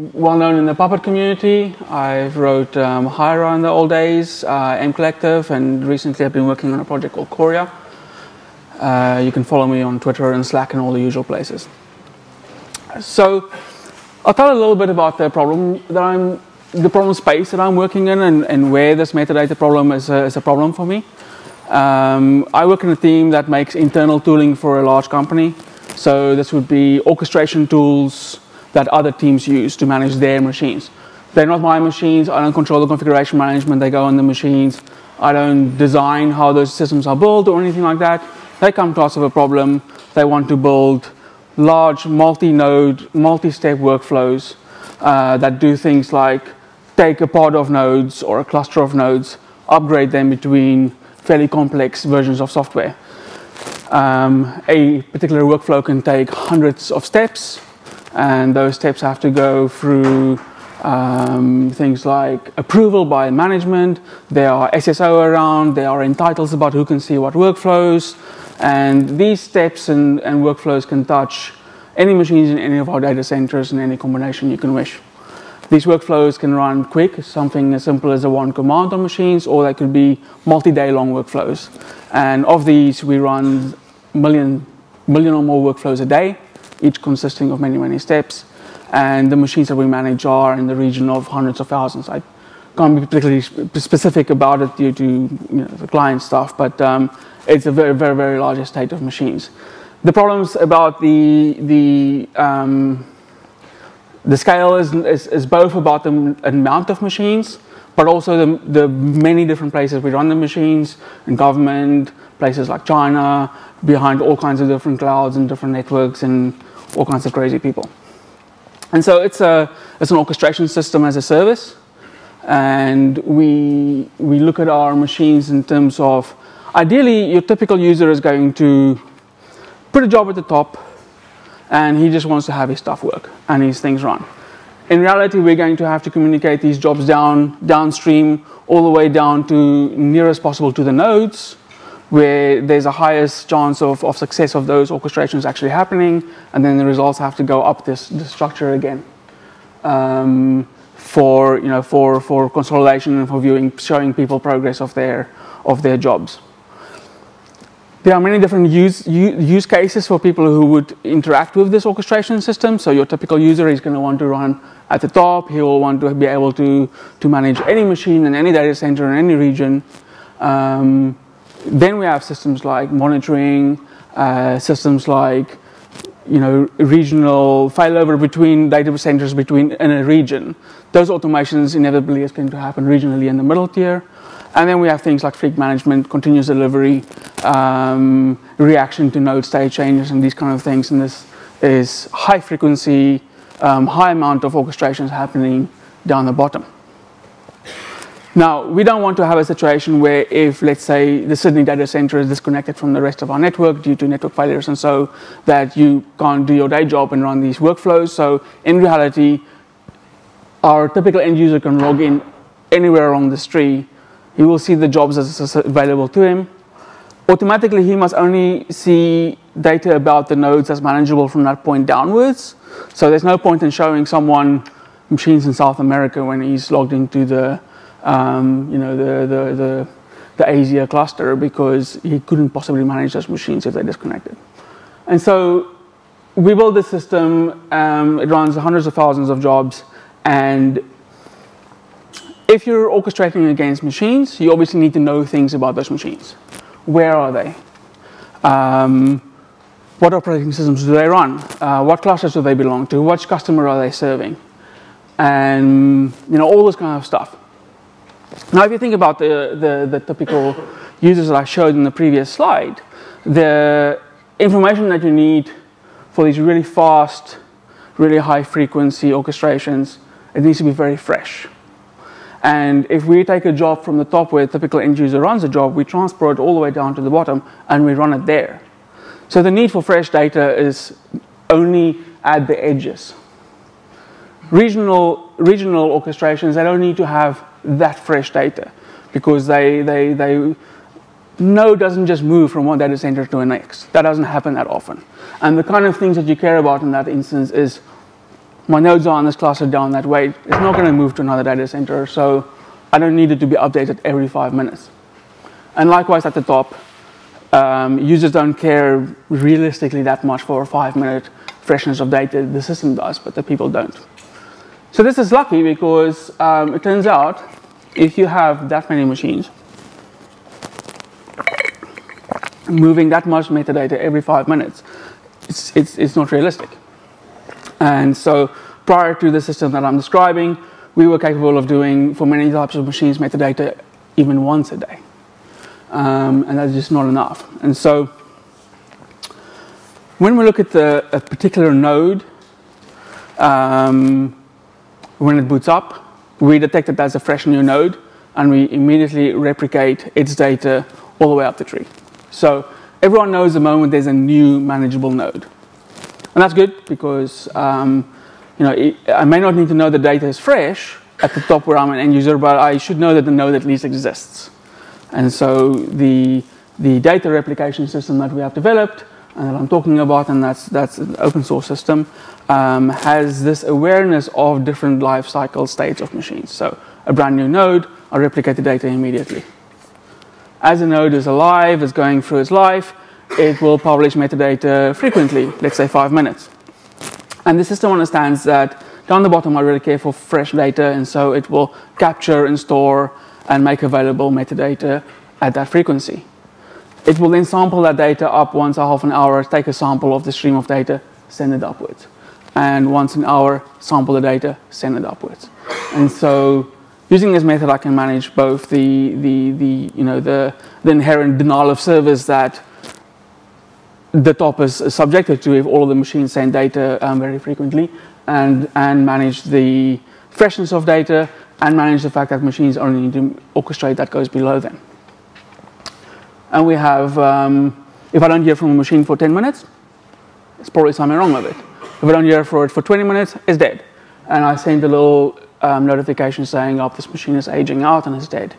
well known in the Puppet community. I've wrote um, Hiera in the old days, uh, MCollective, and recently I've been working on a project called Choria. Uh, you can follow me on Twitter and Slack and all the usual places. So I'll tell a little bit about the problem that I'm, the problem space that I'm working in and, and where this metadata problem is a, is a problem for me. Um, I work in a team that makes internal tooling for a large company. So this would be orchestration tools that other teams use to manage their machines. They're not my machines. I don't control the configuration management. They go on the machines. I don't design how those systems are built or anything like that. They come to us with a problem. They want to build large multi-node, multi-step workflows uh, that do things like take a pod of nodes or a cluster of nodes, upgrade them between fairly complex versions of software. Um, a particular workflow can take hundreds of steps, and those steps have to go through um, things like approval by management. There are SSO around. There are entitles about who can see what workflows. And these steps and, and workflows can touch any machines in any of our data centers in any combination you can wish. These workflows can run quick, something as simple as a one command on machines, or they could be multi-day long workflows. And of these, we run million, million or more workflows a day, each consisting of many, many steps. And the machines that we manage are in the region of hundreds of thousands. I can't be particularly specific about it due to you know, the client stuff, but um, it's a very, very, very large estate of machines. The problems about the, the, um, the scale is, is, is, both about the amount of machines, but also the, the many different places we run the machines, in government, places like China, behind all kinds of different clouds and different networks and all kinds of crazy people. And so it's, a, it's an orchestration system as a service. And we, we look at our machines in terms of ideally, your typical user is going to put a job at the top and he just wants to have his stuff work and his things run. In reality, we're going to have to communicate these jobs down downstream all the way down to nearest possible to the nodes where there's a highest chance of, of success of those orchestrations actually happening, and then the results have to go up this, this structure again um, for, you know, for, for consolidation and for viewing, showing people progress of their, of their jobs. There are many different use, use cases for people who would interact with this orchestration system. So your typical user is going to want to run at the top. He will want to be able to, to manage any machine in any data center in any region. Um, then we have systems like monitoring, uh, systems like you know, regional failover between data centers between in a region. Those automations inevitably is going to happen regionally in the middle tier. And then we have things like fleet management, continuous delivery, um, reaction to node state changes, and these kind of things. And this is high frequency, um, high amount of orchestrations happening down the bottom. Now, we don't want to have a situation where if, let's say, the Sydney data center is disconnected from the rest of our network due to network failures and so, that you can't do your day job and run these workflows. So in reality, our typical end user can log in anywhere along this tree. He will see the jobs as available to him. Automatically, he must only see data about the nodes as manageable from that point downwards. So there's no point in showing someone machines in South America when he's logged into the um, you know, the, the, the, the Asia cluster because he couldn't possibly manage those machines if they disconnected. And so we built this system, um, it runs hundreds of thousands of jobs, and if you're orchestrating against machines, you obviously need to know things about those machines. Where are they? Um, what operating systems do they run? Uh, what clusters do they belong to? Which customer are they serving? And you know all this kind of stuff. Now, if you think about the, the, the typical users that I showed in the previous slide, the information that you need for these really fast, really high frequency orchestrations, it needs to be very fresh. And if we take a job from the top where a typical end user runs a job, we transport it all the way down to the bottom and we run it there. So the need for fresh data is only at the edges. Regional, regional orchestrations, they don't need to have that fresh data because they, they, they node doesn't just move from one data center to the next. That doesn't happen that often. And the kind of things that you care about in that instance is my nodes are on this cluster down that way. It's not going to move to another data center, so I don't need it to be updated every five minutes. And likewise at the top, um, users don't care realistically that much for a five minute freshness of data. The system does, but the people don't. So this is lucky because um, it turns out if you have that many machines moving that much metadata every five minutes, it's, it's, it's not realistic. And so prior to the system that I'm describing, we were capable of doing, for many types of machines, metadata even once a day. Um, and that's just not enough. And so when we look at the, a particular node, um, when it boots up, we detect it as a fresh new node, and we immediately replicate its data all the way up the tree. So everyone knows the moment there's a new manageable node. And that's good because um, you know, it, I may not need to know the data is fresh at the top where I'm an end user, but I should know that the node at least exists. And so the, the data replication system that we have developed that I'm talking about, and that's, that's an open source system, um, has this awareness of different life cycle states of machines. So a brand new node, I replicate the data immediately. As a node is alive, is going through its life, it will publish metadata frequently, let's say five minutes. And the system understands that down the bottom I really care for fresh data, and so it will capture and store and make available metadata at that frequency. It will then sample that data up once a half an hour, take a sample of the stream of data, send it upwards. And once an hour, sample the data, send it upwards. And so using this method, I can manage both the, the, the, you know, the, the inherent denial of service that the top is subjected to if all of the machines send data um, very frequently and, and manage the freshness of data and manage the fact that machines only need to orchestrate that goes below them. And we have, um, if I don't hear from a machine for 10 minutes, it's probably something wrong with it. If I don't hear for it for 20 minutes, it's dead. And I send a little um, notification saying, oh, this machine is aging out and it's dead.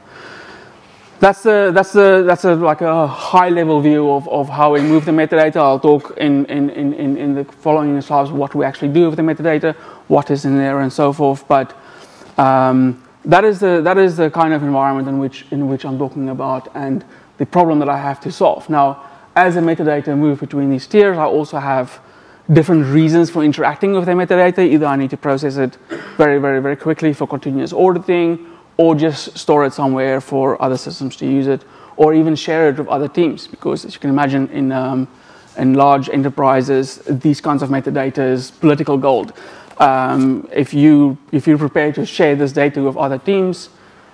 That's the that's the that's a like a high level view of, of how we move the metadata. I'll talk in, in, in, in the following slides what we actually do with the metadata, what is in there, and so forth. But um, that is the that is the kind of environment in which in which I'm talking about and the problem that I have to solve. Now, as the metadata move between these tiers, I also have different reasons for interacting with the metadata. Either I need to process it very, very, very quickly for continuous auditing, or just store it somewhere for other systems to use it, or even share it with other teams. Because as you can imagine, in, um, in large enterprises, these kinds of metadata is political gold. Um, if, you, if you're prepared to share this data with other teams,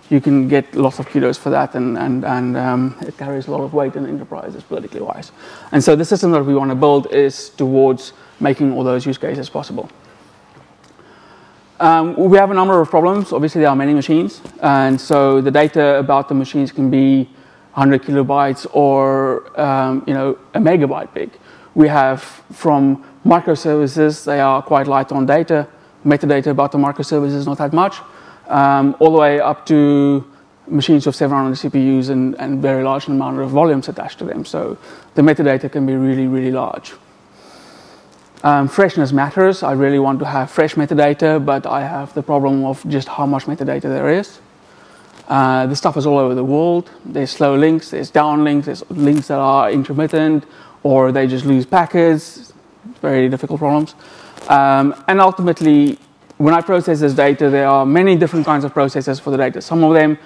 you can get lots of kudos for that, and, and, and um, it carries a lot of weight in enterprises, politically wise. And so the system that we want to build is towards making all those use cases possible. Um, we have a number of problems. Obviously, there are many machines, and so the data about the machines can be 100 kilobytes or um, you know a megabyte big. We have from microservices; they are quite light on data. Metadata about the microservices not that much, um, all the way up to machines with 700 CPUs and, and very large amount of volumes attached to them. So the metadata can be really, really large. Um, freshness matters. I really want to have fresh metadata, but I have the problem of just how much metadata there is. Uh, the stuff is all over the world. There's slow links, there's downlinks, there's links that are intermittent, or they just lose packets. Very difficult problems. Um, and ultimately, when I process this data, there are many different kinds of processes for the data. Some of them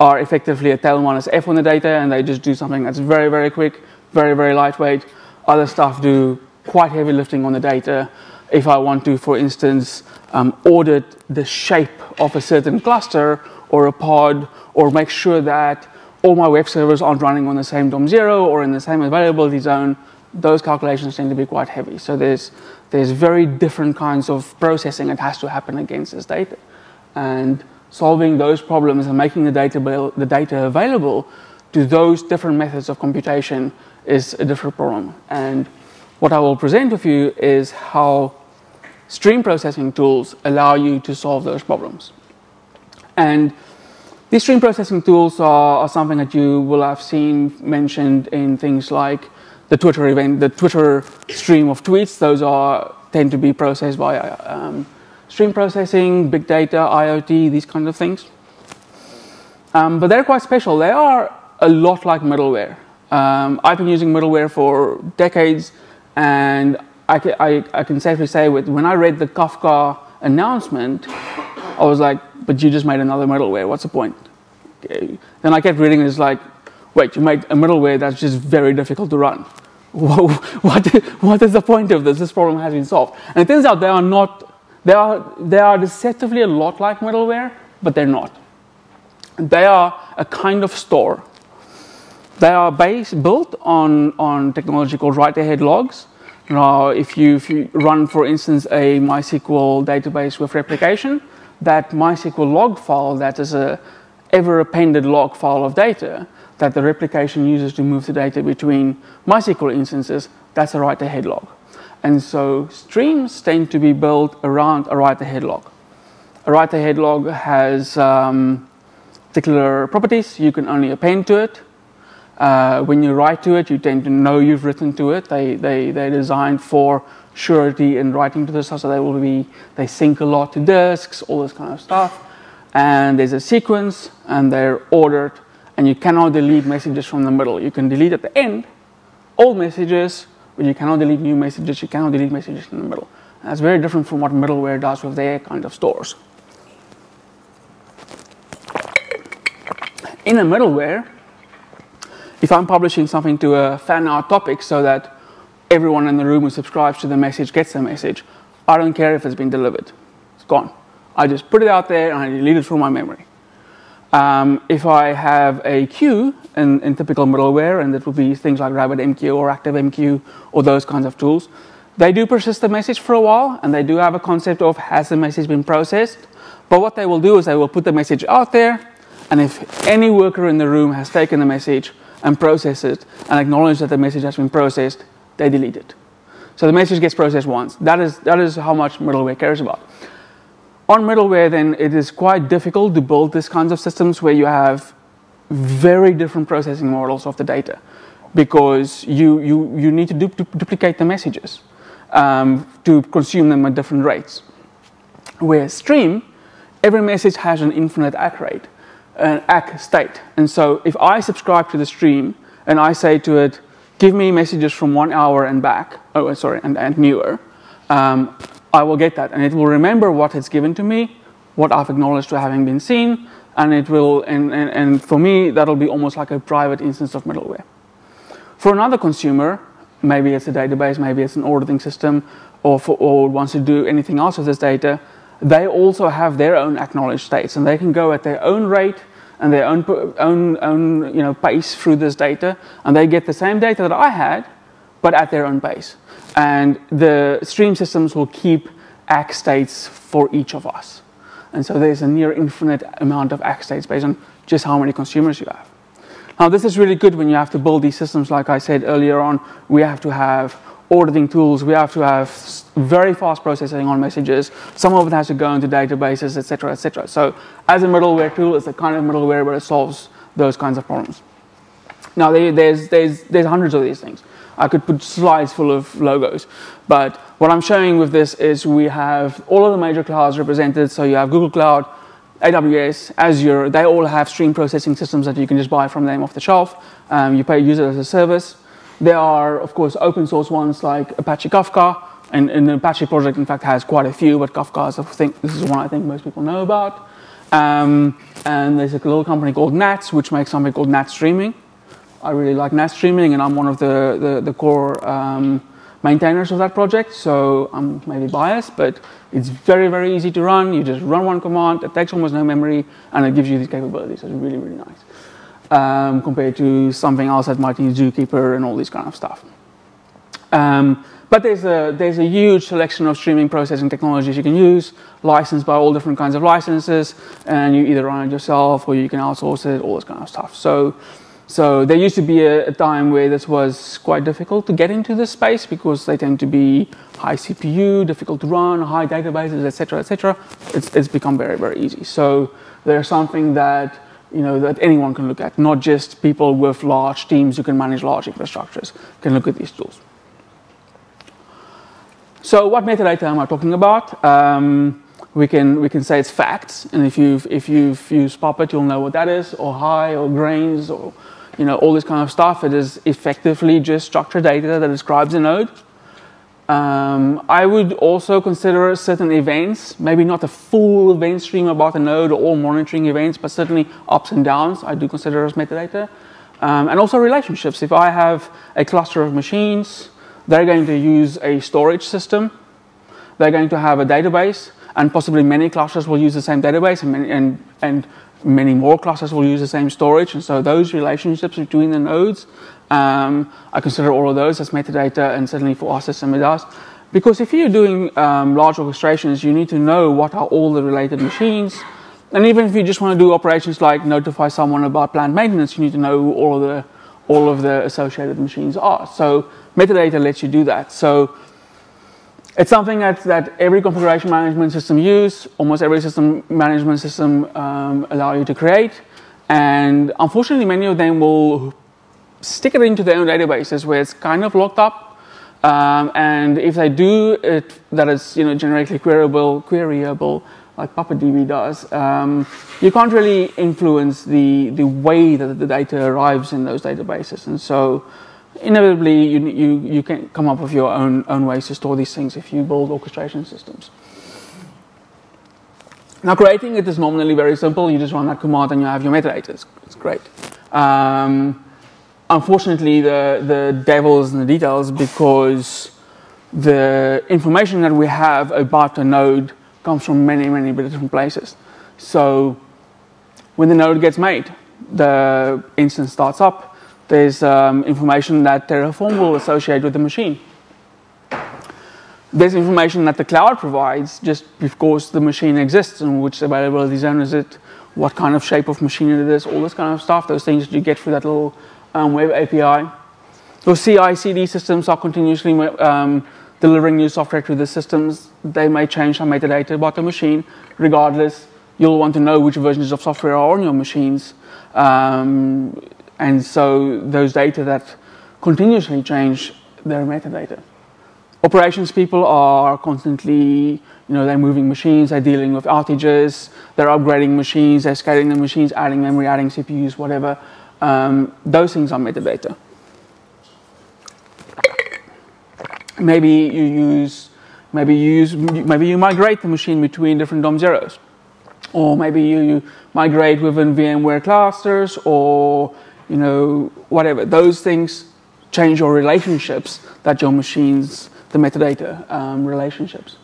are effectively a tail minus F on the data, and they just do something that's very, very quick, very, very lightweight. Other stuff do quite heavy lifting on the data. If I want to, for instance, um, audit the shape of a certain cluster or a pod, or make sure that all my web servers aren't running on the same DOM0 or in the same availability zone, those calculations tend to be quite heavy. So there's, there's very different kinds of processing that has to happen against this data. And solving those problems and making the data, the data available to those different methods of computation is a different problem. And what I will present with you is how stream processing tools allow you to solve those problems. And these stream processing tools are, are, something that you will have seen mentioned in things like the Twitter event, the Twitter stream of tweets. Those are tend to be processed by um, stream processing, big data, IoT, these kinds of things. Um, but they're quite special. They are a lot like middleware. Um, I've been using middleware for decades, and I can, I, I can safely say with, when I read the Kafka announcement, I was like, but you just made another middleware. What's the point? Okay. Then I kept reading, and it's like, wait, you made a middleware that's just very difficult to run. What, what is the point of this? This problem has been solved. And it turns out they are not, they are, they are deceptively a lot like middleware, but they're not. They are a kind of store. They are based, built on, on technology called write-ahead logs. Now, if you, if you run, for instance, a MySQL database with replication, that MySQL log file that is a ever appended log file of data that the replication uses to move the data between MySQL instances, that's a write-ahead log. And so streams tend to be built around a write-ahead log. A write-ahead log has um, particular properties. You can only append to it. Uh, when you write to it, you tend to know you've written to it. They, they, they're designed for surety in writing to the stuff, so they will be, they sync a lot to disks, all this kind of stuff. And there's a sequence, and they're ordered, and you cannot delete messages from the middle. You can delete at the end old messages, but you cannot delete new messages, you cannot delete messages in the middle. And that's very different from what middleware does with their kind of stores. in a middleware, if I'm publishing something to a fan out topic so that everyone in the room who subscribes to the message gets the message, I don't care if it's been delivered. It's gone. I just put it out there and I delete it from my memory. Um, if I have a queue in, in, typical middleware, and that would be things like RabbitMQ or ActiveMQ or those kinds of tools, they do persist the message for a while and they do have a concept of has the message been processed. But what they will do is they will put the message out there and if any worker in the room has taken the message and processed it and acknowledged that the message has been processed, they delete it. So the message gets processed once. That is, that is how much middleware cares about. On middleware, then, it is quite difficult to build these kinds of systems where you have very different processing models of the data because you, you, you need to du duplicate the messages um, to consume them at different rates. Where stream, every message has an infinite ACK rate an ACK state. And so if I subscribe to the stream and I say to it, give me messages from one hour and back, oh, sorry, and, and newer, um, I will get that. And it will remember what it's given to me, what I've acknowledged to having been seen, and it will, and, and, and for me, that'll be almost like a private instance of middleware. For another consumer, maybe it's a database, maybe it's an auditing system, or, for, or wants to do anything else with this data, they also have their own acknowledged states and they can go at their own rate and their own, own, own you know, pace through this data and they get the same data that I had but at their own pace. And the stream systems will keep ACK states for each of us. And so there's a near infinite amount of ACK states based on just how many consumers you have. Now, this is really good when you have to build these systems, like I said earlier on. We have to have auditing tools, we have to have very fast processing on messages. Some of it has to go into databases, etc., etc. So as a middleware tool, it's the kind of middleware where it solves those kinds of problems. Now there's, there's, there's hundreds of these things. I could put slides full of logos, but what I'm showing with this is we have all of the major clouds represented. So you have Google Cloud, AWS, Azure, they all have stream processing systems that you can just buy from them off the shelf. Um, you pay use it as a service. There are, of course, open source ones like Apache Kafka, and, and, the Apache project, in fact, has quite a few, but Kafka is, I think, this is one I think most people know about. Um, and there's a little company called Nats, which makes something called Nats Streaming. I really like Nats Streaming, and I'm one of the, the, the core um, maintainers of that project, so I'm maybe biased, but it's very, very easy to run. You just run one command, it takes almost no memory, and it gives you these capabilities. It's really, really nice um, compared to something else that might need Zookeeper and all this kind of stuff. Um, but there's a, there's a huge selection of streaming processing technologies you can use, licensed by all different kinds of licenses, and you either run it yourself or you can outsource it, all this kind of stuff. So, so there used to be a, a time where this was quite difficult to get into this space because they tend to be Ohai CPU, difficult to run, high databases, etc., etc. It's, it's become very, very easy. So there's something that you know, that anyone can look at, not just people with large teams who can manage large infrastructures can look at these tools. So what metadata am I talking about? Um, we can we can say it's facts, and if you've if you've used Puppet, you'll know what that is, or high, or grains, or you know all this kind of stuff. It is effectively just structured data that describes a node. Um, I would also consider certain events, maybe not a full event stream about a node or all monitoring events, but certainly ups and downs. I do consider as metadata, um, and also relationships. If I have a cluster of machines, they're going to use a storage system. They're going to have a database and possibly many clusters will use the same database and and, and many more clusters will use the same storage. And so those relationships between the nodes, um, I consider all of those as metadata and certainly for our system it does. Because if you're doing um, large orchestrations, you need to know what are all the related machines. And even if you just want to do operations like notify someone about plant maintenance, you need to know who all of the, all of the associated machines are. So metadata lets you do that. So it's something that, that every configuration management system use, almost every system management system um, allow you to create. And unfortunately, many of them will stick it into their own databases where it's kind of locked up. Um, and if they do it that is you know generically queryable, queryable like PuppetDB does, um, you can't really influence the, the way that the data arrives in those databases. And so inevitably you, you, you can come up with your own, own ways to store these things if you build orchestration systems. Now creating it is nominally very simple. You just run that command and you have your metadata. It's, it's great. Um, unfortunately, the, the devil is in the details because the information that we have about a node comes from many, many different places. So when the node gets made, the instance starts up, there's um, information that Terraform will associate with the machine. There's information that the cloud provides just because the machine exists and which availability zone is it, what kind of shape of machine it is, all this kind of stuff, those things that you get through that little um, web API. Those CI CD systems are continuously um, delivering new software to the systems. They may change some metadata about the machine. Regardless, you'll want to know which versions of software are on your machines. Um, and so those data that continuously change their metadata. Operations people are constantly, you know, they're moving machines, they're dealing with outages, they're upgrading machines, they're scaling the machines, adding memory, adding CPUs, whatever. Um, those things are metadata. Maybe you use, maybe you use, maybe you migrate the machine between different DOM zeros, or maybe you, you migrate within VMware clusters, or you know, whatever. Those things change your relationships that your machines, the metadata um, relationships.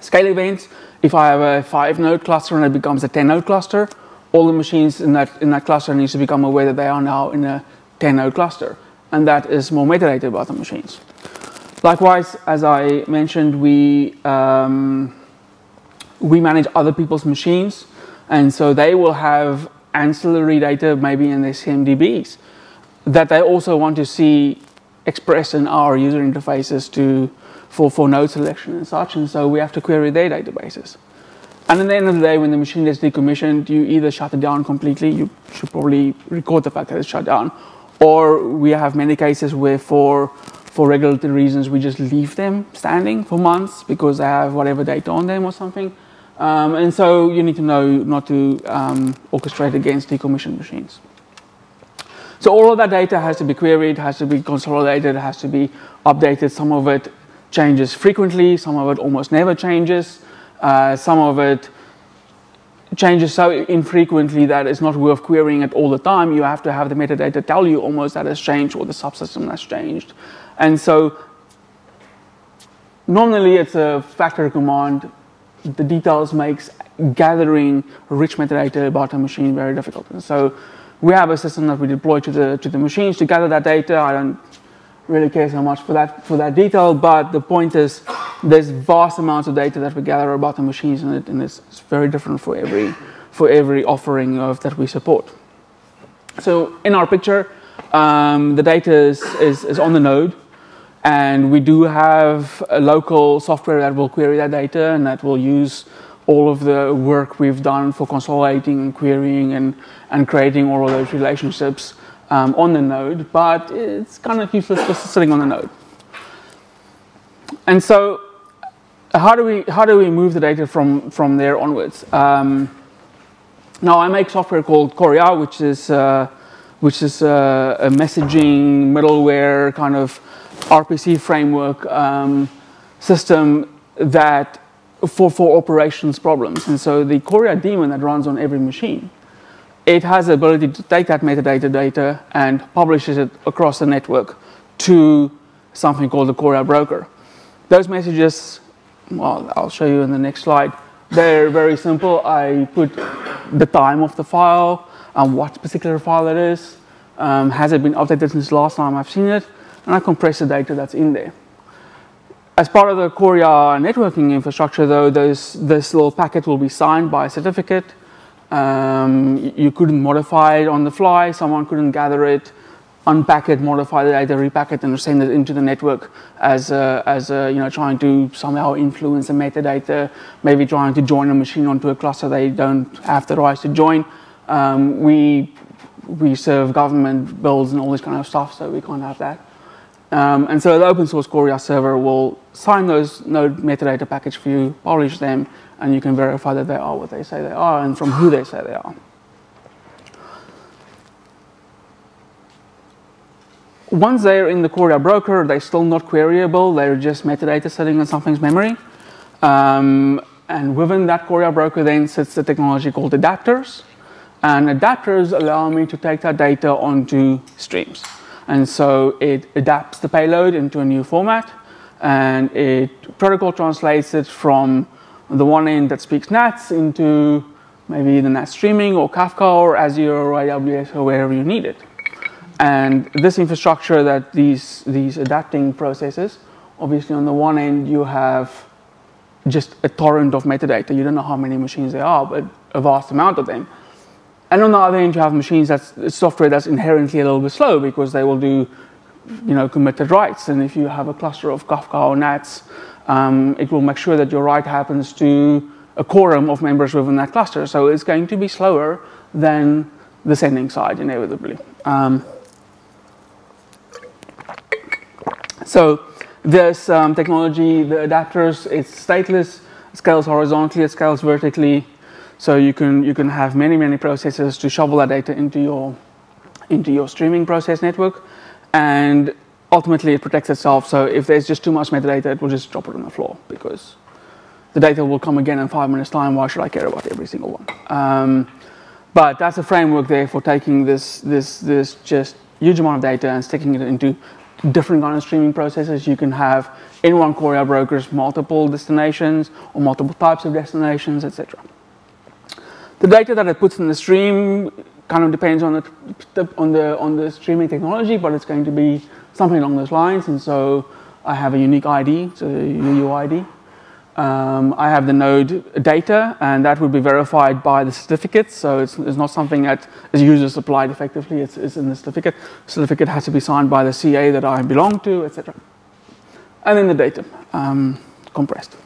Scale events, if I have a five node cluster and it becomes a 10 node cluster, all the machines in that, in that cluster needs to become aware that they are now in a 10 node cluster. And that is more metadata about the machines. Likewise, as I mentioned, we, um, we manage other people's machines. And so they will have ancillary data maybe in their CMDBs that they also want to see expressed in our user interfaces to for, for node selection and such, and so we have to query their databases. And at the end of the day, when the machine is decommissioned, you either shut it down completely, you should probably record the fact that it's shut down, or we have many cases where for, for regulatory reasons, we just leave them standing for months because they have whatever data on them or something. Um, and so you need to know not to um, orchestrate against decommissioned machines. So all of that data has to be queried, has to be consolidated, has to be updated. Some of it changes frequently, some of it almost never changes, uh, some of it changes so infrequently that it's not worth querying it all the time. You have to have the metadata tell you almost that it's changed or the subsystem has changed. And so normally it's a factor command the details makes gathering rich metadata about a machine very difficult. And so we have a system that we deploy to the to the machines to gather that data. I don't really care so much for that for that detail, but the point is there's vast amounts of data that we gather about the machines, and, it, and it's, it's, very different for every for every offering of that we support. So in our picture, um, the data is, is, is on the node. And we do have a local software that will query that data and that will use all of the work we've done for consolidating and querying and, and creating all of those relationships um, on the node, but it's kind of useless just sitting on the node. And so how do we how do we move the data from from there onwards? Um, now I make software called Choria, which is uh, which is uh, a messaging middleware kind of RPC framework um, system that for for operations problems. And so the Choria daemon that runs on every machine, it has the ability to take that metadata data and publishes it across the network to something called the Choria broker. Those messages well, I'll show you in the next slide. They're very simple. I put the time of the file and what particular file it is. Um, has it been updated since last time I've seen it? And I compress the data that's in there. As part of the Choria networking infrastructure, though, this little packet will be signed by a certificate. Um, you couldn't modify it on the fly. Someone couldn't gather it unpack it, modify the data, repack it, and send it into the network as, uh, as uh, you know, trying to somehow influence the metadata, maybe trying to join a machine onto a cluster they don't have the rights to join. Um, we, we serve government bills and all this kind of stuff, so we can't have that. Um, and so the open source Choria server will sign those node metadata package for you, publish them, and you can verify that they are what they say they are and from who they say they are. once they're in the Choria broker, they're still not queryable. They're just metadata sitting in something's memory. Um, and within that Choria broker then sits the technology called adapters. And adapters allow me to take that data onto streams. And so it adapts the payload into a new format and it protocol translates it from the one end that speaks NATS into maybe the NATS streaming or Kafka or Azure or AWS or wherever you need it. And this infrastructure that these, these adapting processes, obviously on the one end you have just a torrent of metadata. You don't know how many machines there are, but a vast amount of them. And on the other end you have machines that's software that's inherently a little bit slow because they will do you know, committed writes. And if you have a cluster of Kafka or NATS, um, it will make sure that your write happens to a quorum of members within that cluster. So it's going to be slower than the sending side, inevitably. Um, So this um, technology, the adapters, it's stateless, it scales horizontally, it scales vertically. So you can you can have many many processes to shovel that data into your into your streaming process network, and ultimately it protects itself. So if there's just too much metadata, it will just drop it on the floor because the data will come again in five minutes time. Why should I care about every single one? Um, but that's a framework there for taking this this this just huge amount of data and sticking it into different kind of streaming processes. You can have in one Choria brokers multiple destinations or multiple types of destinations, etc. The data that it puts in the stream kind of depends on the on the on the streaming technology, but it's going to be something along those lines. And so I have a unique ID, so a UUID. Um, I have the node data, and that would be verified by the certificate. So it's, it's not something that is user supplied effectively. It's, it's in the certificate. Certificate has to be signed by the CA that I belong to, etc. And then the data um, compressed.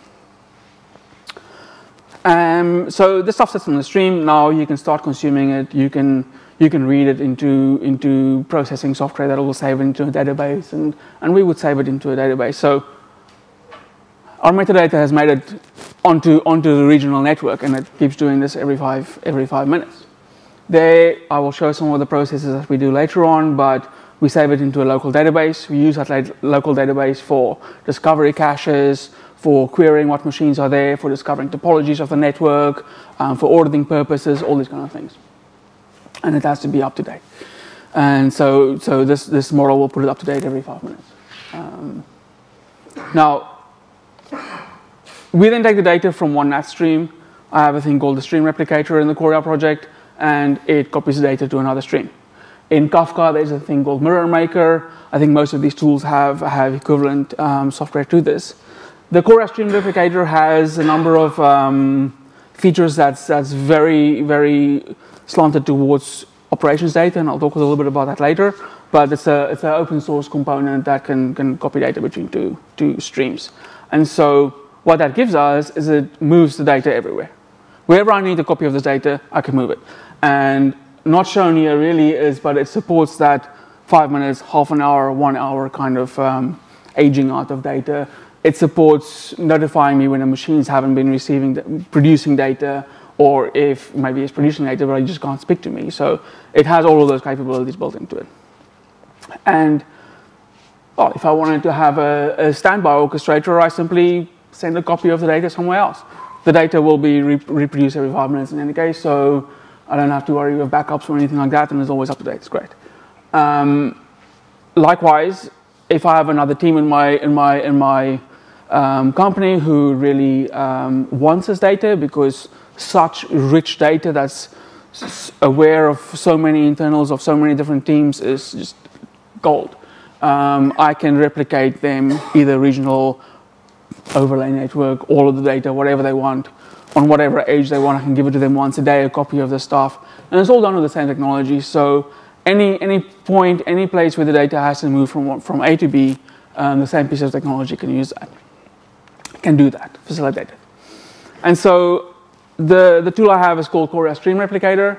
Um, so this stuff sits on the stream. Now you can start consuming it. You can you can read it into into processing software that will save it into a database, and and we would save it into a database. So our metadata has made it onto, onto the regional network and it keeps doing this every five, every five minutes. There, I will show some of the processes that we do later on, but we save it into a local database. We use that local database for discovery caches, for querying what machines are there, for discovering topologies of the network, um, for auditing purposes, all these kind of things. And it has to be up to date. And so, so this, this model will put it up to date every five minutes. Um, now, we then take the data from one NATS stream. I have a thing called the stream replicator in the Choria project, and it copies the data to another stream. In Kafka, there's a thing called Mirror Maker. I think most of these tools have, have equivalent um, software to this. The core stream replicator has a number of um, features that's, that's very, very slanted towards operations data, and I'll talk a little bit about that later. But it's a it's an open source component that can, can copy data between two, two streams. And so what that gives us is it moves the data everywhere. Wherever I need a copy of this data, I can move it. And not shown here really is, but it supports that five minutes, half an hour, one hour kind of um, aging out of data. It supports notifying me when the machines haven't been receiving, producing data, or if maybe it's producing data but it just can't speak to me. So it has all of those capabilities built into it. And well, if I wanted to have a, a standby orchestrator, I simply send a copy of the data somewhere else. The data will be re reproduced every five minutes in any case, so I don't have to worry with backups or anything like that, and it's always up to date. It's great. Um, likewise, if I have another team in my in my in my um, company who really um, wants this data because such rich data that's aware of so many internals of so many different teams is just gold. Um, I can replicate them either regional overlay network, all of the data, whatever they want, on whatever age they want. I can give it to them once a day, a copy of the stuff. And it's all done with the same technology. So any, any point, any place where the data has to move from, from A to B, um, the same piece of technology can use that can do that, facilitate it. And so the, the tool I have is called Choria Stream Replicator.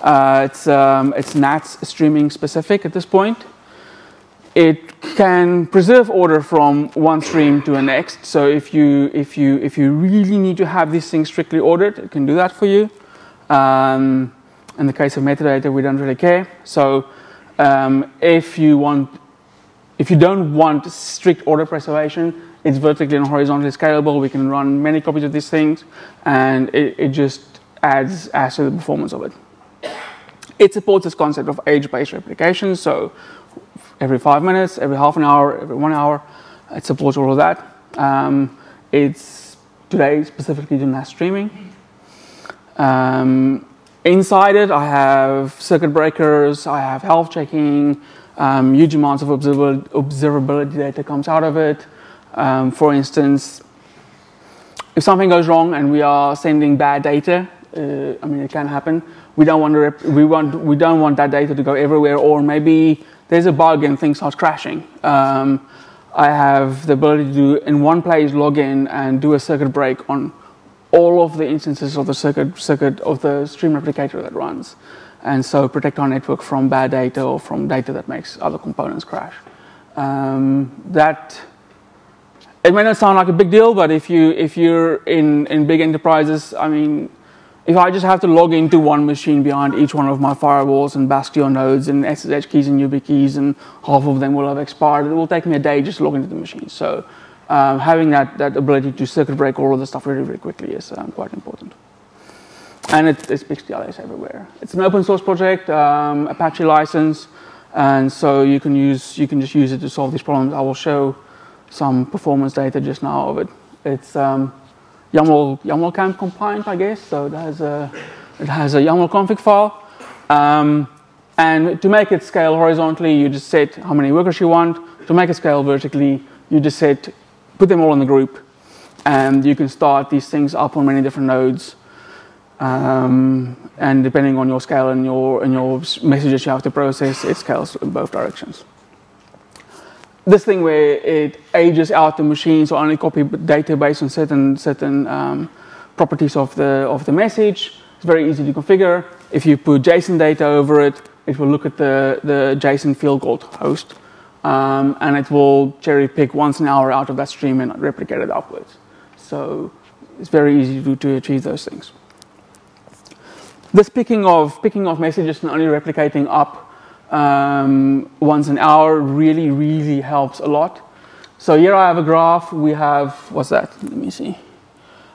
Uh, it's, um, it's NATS streaming specific at this point. It can preserve order from one stream to the next. So if you, if, you, if you really need to have these things strictly ordered, it can do that for you. Um, in the case of metadata, we don't really care. So um, if you want, if you don't want strict order preservation, it's vertically and horizontally scalable. We can run many copies of these things, and it, it just adds, adds to the performance of it. It supports this concept of age-based replication, so every five minutes, every half an hour, every one hour, it supports all of that. Um, it's today specifically doing that streaming. Um, inside it, I have circuit breakers, I have health checking, um, huge amounts of observability data comes out of it. Um, for instance, if something goes wrong and we are sending bad data, uh, I mean, it can happen. We don't want to we want we don't want that data to go everywhere, or maybe there's a bug and things start crashing. Um, I have the ability to do in one place log in and do a circuit break on all of the instances of the circuit circuit of the stream replicator that runs, and so protect our network from bad data or from data that makes other components crash. Um, that it may not sound like a big deal, but if you if you're in in big enterprises, I mean, if I just have to log into one machine behind each one of my firewalls and Bastion nodes and SSH keys and YubiKeys, and half of them will have expired, it will take me a day just to log into the machine. So um, having that that ability to circuit break all of the stuff really really quickly is um, quite important. And it, it speaks TLS everywhere. It's an open source project, um, Apache license, and so you can use you can just use it to solve these problems. I will show some performance data just now of it. It's um, YAML, YAML camp compliant, I guess, so it has a, it has a YAML config file. Um, and to make it scale horizontally, you just set how many workers you want. To make it scale vertically, you just set, put them all in the group. And you can start these things up on many different nodes. Um, and depending on your scale and your, and your messages you have to process, it scales in both directions this thing where it ages out the machine, so only copy data based on certain certain um, properties of the of the message. It's very easy to configure. If you put JSON data over it, it will look at the the JSON field called host, um, and it will cherry pick once an hour out of that stream and replicate it upwards. So it's very easy to, to achieve those things. This picking of picking of messages and only replicating up um, once an hour really, really helps a lot. So here I have a graph. We have, what's that? Let me see.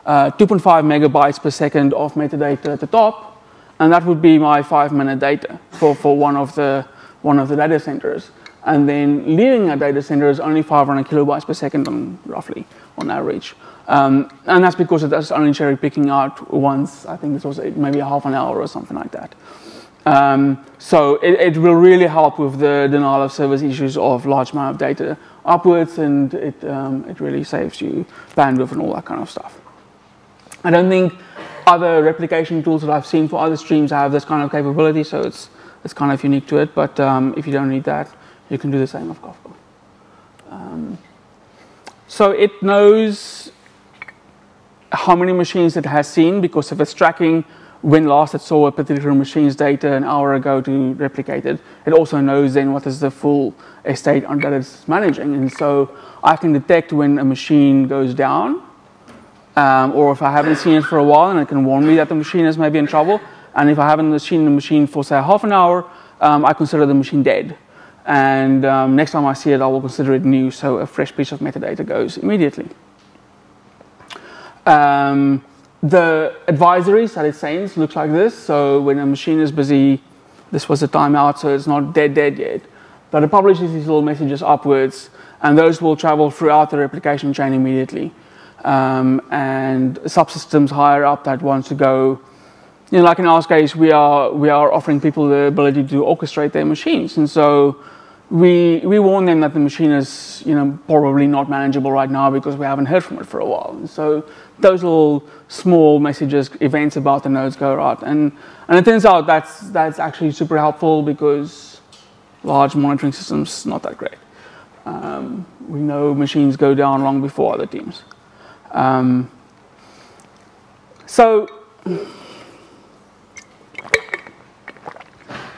Uh, 2.5 megabytes per second of metadata at the top. And that would be my five minute data for, for one, of the, one of the data centers. And then leaving a data center is only 500 kilobytes per second on, roughly on average. Um, and that's because it's only cherry picking out once, I think this was maybe a half an hour or something like that. Um, so it, it, will really help with the denial of service issues of large amount of data upwards, and it, um, it really saves you bandwidth and all that kind of stuff. I don't think other replication tools that I've seen for other streams have this kind of capability, so it's, it's kind of unique to it, but um, if you don't need that, you can do the same with Kafka. Um, so it knows how many machines it has seen because if it's tracking when last it saw a particular machine's data an hour ago to replicate it. It also knows then what is the full estate that it's managing. And so I can detect when a machine goes down, um, or if I haven't seen it for a while and it can warn me that the machine is maybe in trouble. And if I haven't seen the machine for say half an hour, um, I consider the machine dead. And um, next time I see it, I will consider it new, so a fresh piece of metadata goes immediately. Um, the advisories that it sends looks like this. So when a machine is busy, this was a timeout, so it's not dead, dead yet. But it publishes these little messages upwards, and those will travel throughout the replication chain immediately. Um, and subsystems higher up that wants to go, you know, like in our case, we are we are offering people the ability to orchestrate their machines, and so we we warn them that the machine is you know probably not manageable right now because we haven't heard from it for a while. And so those little small messages, events about the nodes go out, and and it turns out that's that's actually super helpful because large monitoring systems not that great. Um, we know machines go down long before other teams. Um, so.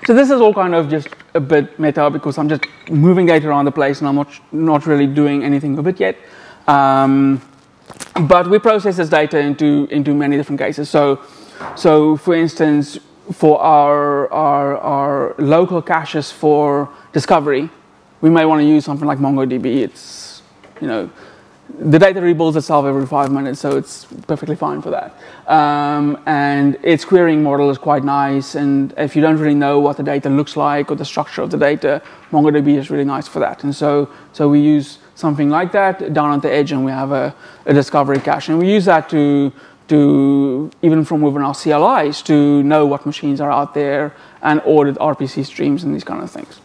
So this is all kind of just a bit meta because I'm just moving data around the place and I'm not, not really doing anything with it yet. Um, but we process this data into, into many different cases. So, so for instance, for our, our, our local caches for discovery, we may want to use something like MongoDB. It's, you know, the data rebuilds itself every five minutes, so it's perfectly fine for that. Um, and its querying model is quite nice. And if you don't really know what the data looks like or the structure of the data, MongoDB is really nice for that. And so, so we use something like that down at the edge, and we have a, a discovery cache. And we use that to, to even from within our CLIs to know what machines are out there and audit RPC streams and these kind of things.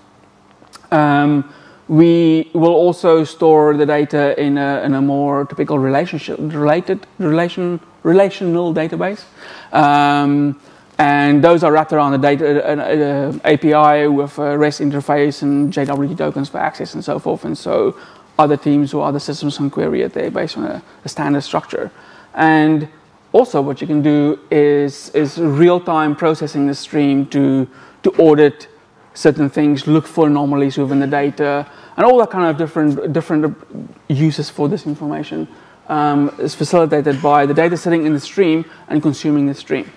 Um, we will also store the data in a, in a more typical relationship related relation relational database. Um, and those are wrapped around uh, uh, a data an, an API with a REST interface and JWT tokens for access and so forth. And so other teams or other systems can query it there based on a, a standard structure. And also what you can do is, is real-time processing the stream to, to audit certain things, look for anomalies within the data, and all that kind of different, different uses for this information um, is facilitated by the data sitting in the stream and consuming the stream.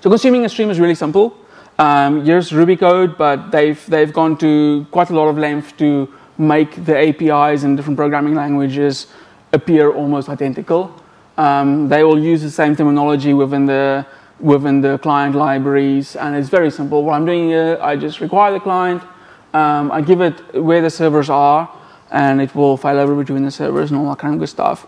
So consuming a stream is really simple. Um, here's Ruby code, but they've, they've gone to quite a lot of length to make the APIs in different programming languages appear almost identical. Um, they all use the same terminology within the, within the client libraries, and it's very simple. What I'm doing here, I just require the client, um, I give it where the servers are, and it will file over between the servers and all that kind of good stuff.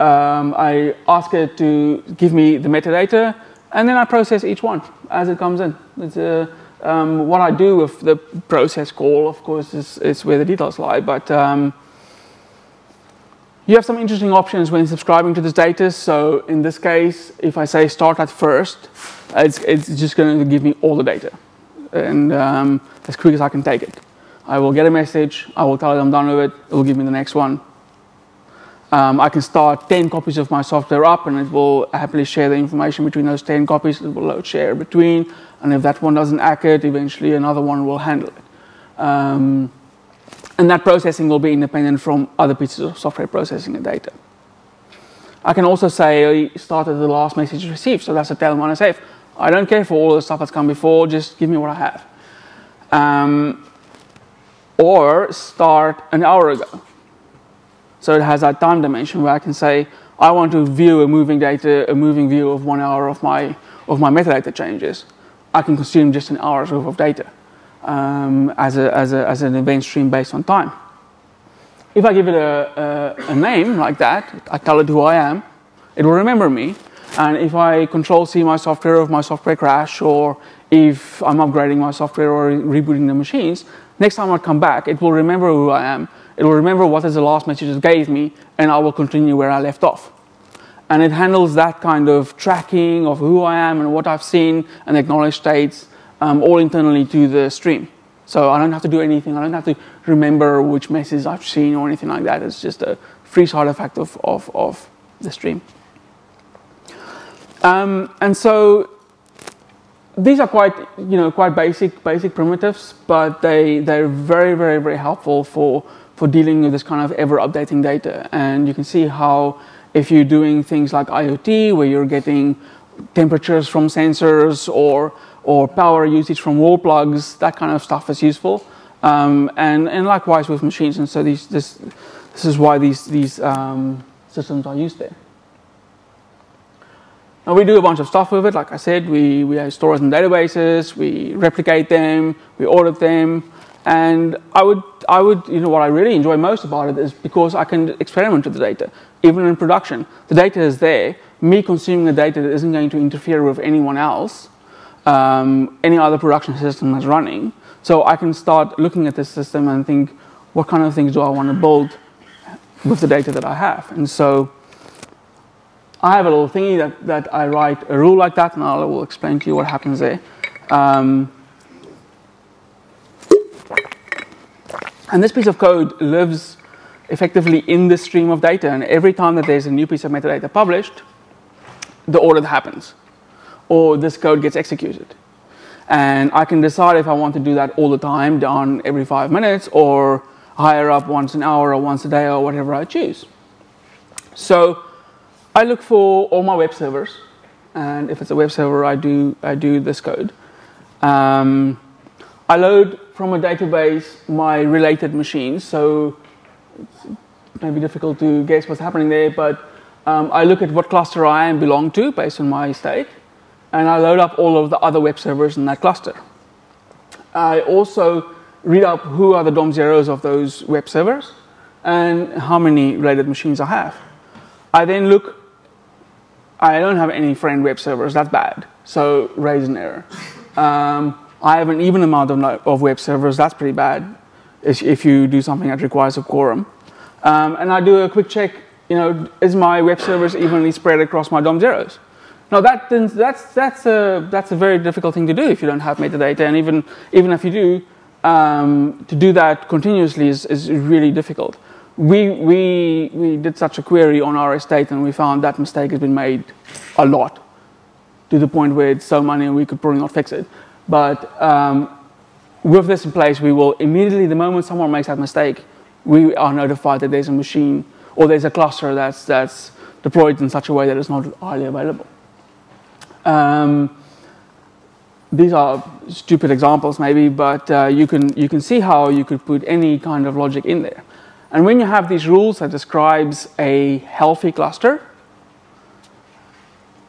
Um, I ask it to give me the metadata, and then I process each one as it comes in. A, um, what I do with the process call, of course, is, is where the details lie, but um, you have some interesting options when subscribing to this data. So in this case, if I say start at first, it's, it's just going to give me all the data. And um, as quick as I can take it. I will get a message, I will tell it I'm done with it, it will give me the next one. Um, I can start 10 copies of my software up and it will happily share the information between those 10 copies. It will load share between, and if that one doesn't act it, eventually another one will handle it. Um, and that processing will be independent from other pieces of software processing the data. I can also say start at the last message received, so that's a tell minus I don't care for all the stuff that's come before, just give me what I have um, or start an hour ago. So it has that time dimension where I can say, I want to view a moving data, a moving view of one hour of my, of my metadata changes. I can consume just an hour's worth of data um, as, a, as, a, as an event stream based on time. If I give it a, a, a name like that, I tell it who I am, it will remember me. And if I control C my software, if my software crash, or if I'm upgrading my software or rebooting the machines, next time I come back, it will remember who I am. It will remember what is the last message it gave me, and I will continue where I left off. And it handles that kind of tracking of who I am and what I've seen and acknowledged states um, all internally to the stream. So I don't have to do anything. I don't have to remember which messages I've seen or anything like that. It's just a free side effect of, of, of the stream. Um, and so these are quite, you know, quite basic, basic primitives, but they, they're very, very, very helpful for, for dealing with this kind of ever updating data. And you can see how if you're doing things like IoT, where you're getting temperatures from sensors or, or power usage from wall plugs, that kind of stuff is useful. Um, and, and likewise with machines. And so these, this, this is why these, these um, systems are used there. Now we do a bunch of stuff with it. Like I said, we, we store it in databases, we replicate them, we audit them. And I would, I would, you know, what I really enjoy most about it is because I can experiment with the data, even in production. The data is there. Me consuming the data isn't going to interfere with anyone else, um, any other production system that's running. So I can start looking at this system and think, what kind of things do I want to build with the data that I have? And so I have a little thingy that, that I write a rule like that, and I will explain to you what happens there. Um, and this piece of code lives effectively in the stream of data, and every time that there's a new piece of metadata published, the audit happens, or this code gets executed. And I can decide if I want to do that all the time, down every five minutes, or higher up once an hour or once a day, or whatever I choose. So I look for all my web servers, and if it's a web server, I do I do this code. Um, I load from a database my related machines, so it's maybe difficult to guess what's happening there, but um, I look at what cluster I am belong to based on my state, and I load up all of the other web servers in that cluster. I also read up who are the DOM zeros of those web servers and how many related machines I have. I then look I don't have any friend web servers. That's bad. So raise an error. Um, I have an even amount of, of web servers. That's pretty bad if you do something that requires a quorum. Um, and I do a quick check, you know, is my web servers evenly spread across my DOM zeros? Now that, that's, that's, a, that's a very difficult thing to do if you don't have metadata. And even, even if you do, um, to do that continuously is, is really difficult we, we, we did such a query on our estate and we found that mistake has been made a lot to the point where it's so and we could probably not fix it. But um, with this in place, we will immediately, the moment someone makes that mistake, we are notified that there's a machine or there's a cluster that's, that's deployed in such a way that it's not highly available. Um, these are stupid examples maybe, but uh, you, can, you can see how you could put any kind of logic in there. And when you have these rules that describes a healthy cluster,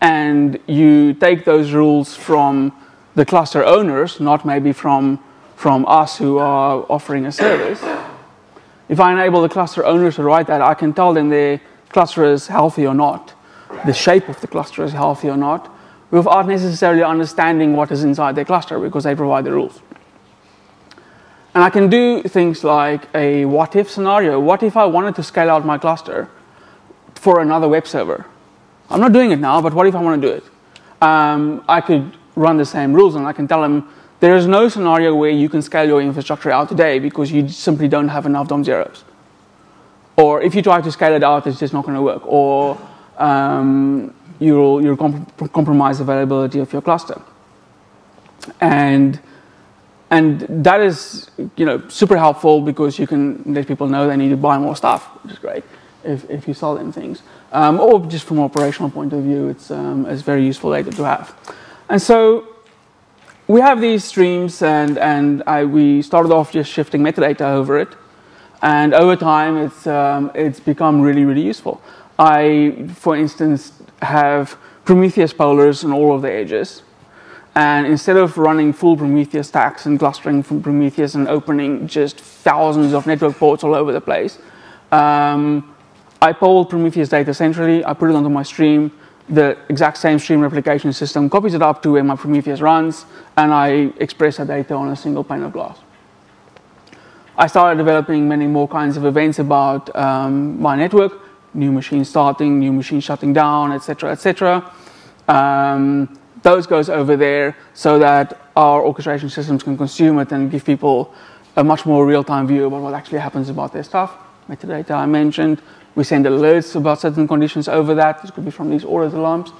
and you take those rules from the cluster owners, not maybe from, from us who are offering a service, if I enable the cluster owners to write that, I can tell them the cluster is healthy or not, the shape of the cluster is healthy or not, without necessarily understanding what is inside their cluster because they provide the rules. And I can do things like a what if scenario. What if I wanted to scale out my cluster for another web server? I'm not doing it now, but what if I want to do it? Um, I could run the same rules and I can tell them there is no scenario where you can scale your infrastructure out today because you simply don't have enough DOM zeros. Or if you try to scale it out, it's just not going to work. Or um, you'll, you'll comp compromise availability of your cluster. And and that is, you know, super helpful because you can let people know they need to buy more stuff, which is great if, if you sell them things. Um, or just from an operational point of view, it's, um, it's very useful data to have. And so we have these streams, and, and I, we started off just shifting metadata over it. And over time, it's, um, it's become really, really useful. I, for instance, have Prometheus pollers on all of the edges. And instead of running full Prometheus stacks and clustering from Prometheus and opening just thousands of network ports all over the place, um, I pull Prometheus data centrally, I put it onto my stream, the exact same stream replication system copies it up to where my Prometheus runs, and I express that data on a single pane of glass. I started developing many more kinds of events about um, my network, new machines starting, new machines shutting down, etc., etc. Um, those goes over there so that our orchestration systems can consume it and give people a much more real-time view about what actually happens about their stuff. Metadata I mentioned. We send alerts about certain conditions over that. This could be from these audit alarms.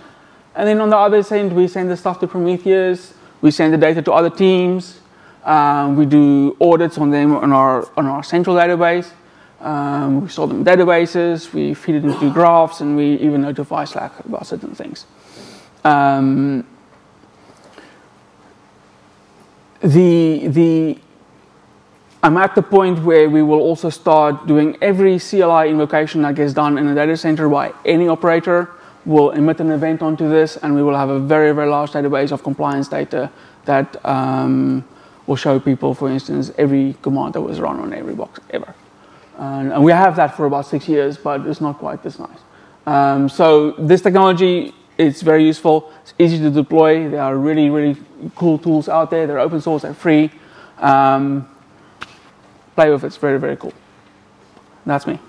And then on the other end, we send the stuff to Prometheus. We send the data to other teams. Um, we do audits on them on our, on our central database. Um, we store them in databases, we feed it into graphs, and we even notify Slack about certain things. Um, the, the, I'm at the point where we will also start doing every CLI invocation that gets done in a data center by any operator will emit an event onto this, and we will have a very, very large database of compliance data that um, will show people, for instance, every command that was run on every box ever. And, and we have that for about six years, but it's not quite this nice. Um, so this technology is very useful. It's easy to deploy. There are really, really cool tools out there. They're open source. They're free. Um, play with it. It's very, very cool. That's me.